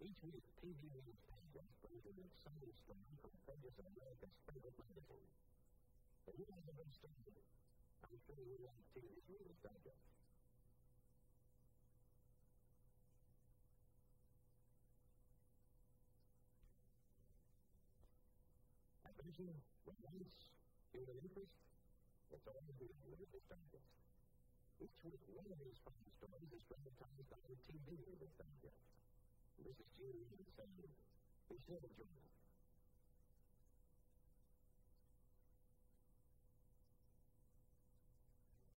Each week, TV Reader's Digest brings an exciting story from pages of America's favorite magazine. And you guys have been studying. I'm sure like mentioned when once human interest, it's always been News Digest. Each week, one of these fine stories is dramatized on the TV Reader's Digest. This is Julie